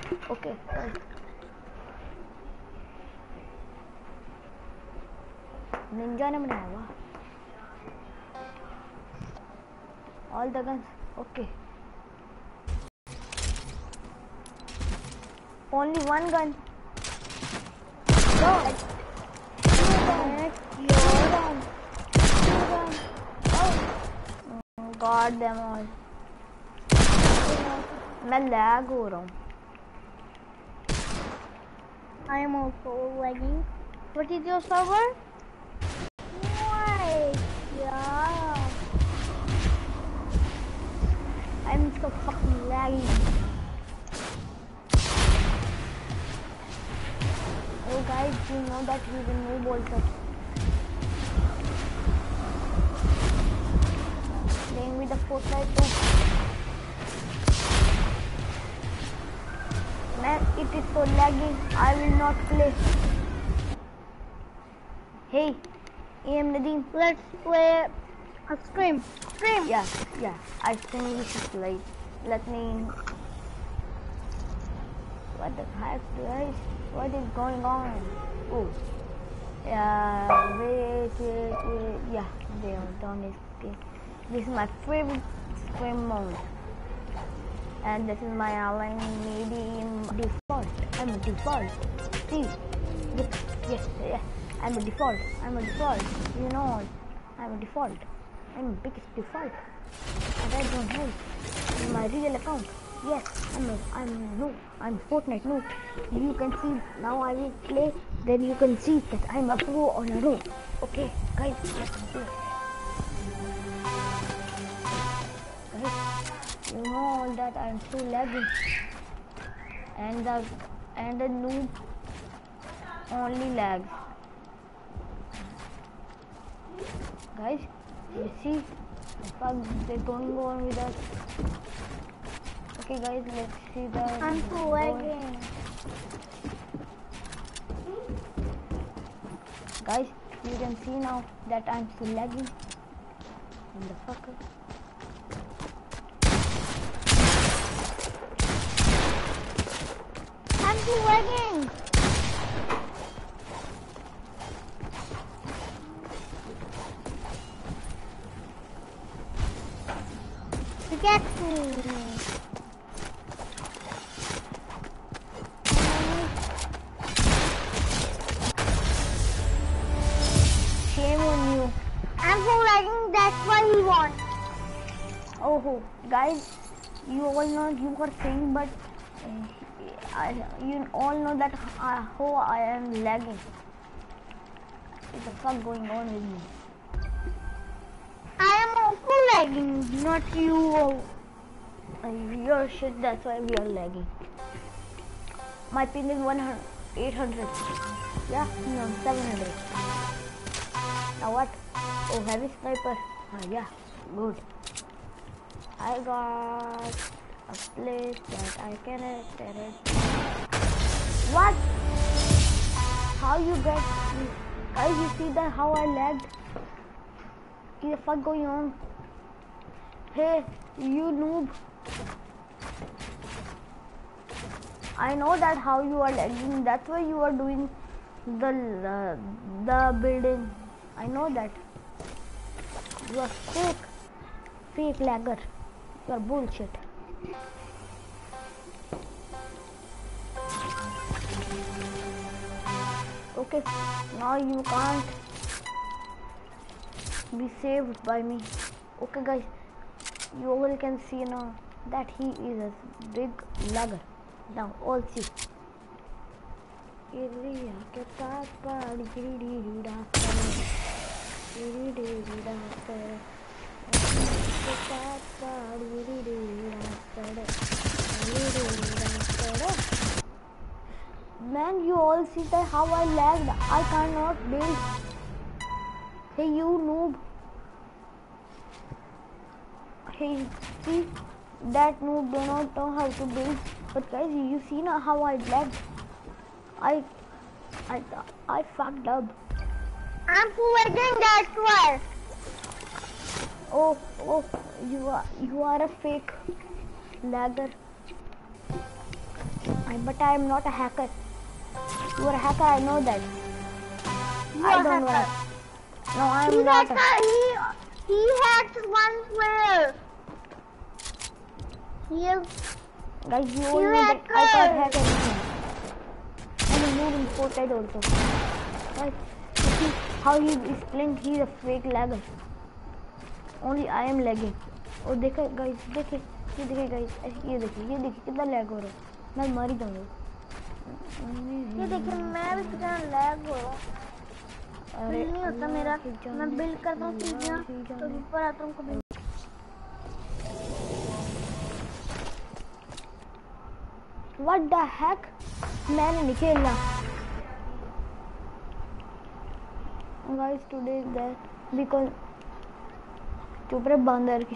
fine. Ninja ने बनाया हुआ all the guns okay only one gun got them all मैं लैग हो रहा हूँ। I am also lagging. What is your server? Why? Yeah. I'm so fucking laggy. Oh guys, you know that he's a noob also. Playing with the Fortnite too. Man, it is so laggy. I will not play. Hey, I AM Nadeem. Let's play a stream. Stream. Yeah, yeah. I think we should play. Let me. What the heck, guys? What is going on? Oh. Yeah, wait, wait, wait. Yeah, they done this. This is my favorite stream mode. And this is my align maybe default. I'm a default. See? Yes, yes, yes. I'm a default. I'm a default. You know, I'm a default. I'm a biggest default. And I don't have in my real account. Yes, I'm a, I'm no, I'm Fortnite no. You can see now I will play. Then you can see that I'm a pro on a row. Okay, guys, let's play. Guys, you know all that I'm so lagging. And the and the noob only lags. Guys, you see the fuck they're going on with us. Okay guys, let's see the I'm going- lagging. Guys, you can see now that I'm still lagging. And the fucker. I'm still lagging. You get me. Shame on you. I'm so lagging. That's he won. Oh, guys, you all know you were saying, but uh, I, you all know that uh, how I am lagging. What the fuck going on with me? I am also lagging, not you. Uh, your shit, that's why we are lagging. My ping is 100, 800. Yeah, no, 700. Now what? Oh, heavy sniper. Ah, yeah, good. I got a place that I can it. What? How you get? Guys, you see that how I lagged? What the fuck going on? Hey, you noob. I know that how you are lagging. That's why you are doing the uh, the building. I know that. You are fake, fake lagger. You are bullshit. Okay, now you can't be saved by me. Okay guys, you all can see now that he is a big lagger. Now all see. Man, you all see that how I lagged. I cannot build. Hey, you noob. Hey, see that noob do not know how to build. But guys, you see now how I lagged. I, I, I fucked up. I'm lagging, that's why. Oh, oh, you are, you are a fake lagger. I but I am not a hacker. You are a hacker, I know that. You I don't wanna. No, I am He not. hacks, A, he, he hacks one player. He is, guys, you You all know that I can't hack anything. And he moved in Fortnite also. Guys, you see how he is playing? He is a fake lagger. Only I am lagging. और देखा guys देखे ये देखे guys ये देखिए ये देखिए कितना लैग हो रहा है। मैं मर ही जाऊँगा। ये देखिए मैं भी कितना लैग हो रहा हूँ। अरे नहीं होता मेरा। मैं बिल्ड करता हूँ तो ऊपर आता हूँ कभी। What the heck? मैंने नहीं खेलना guys today is that because चुप रहे बंदर की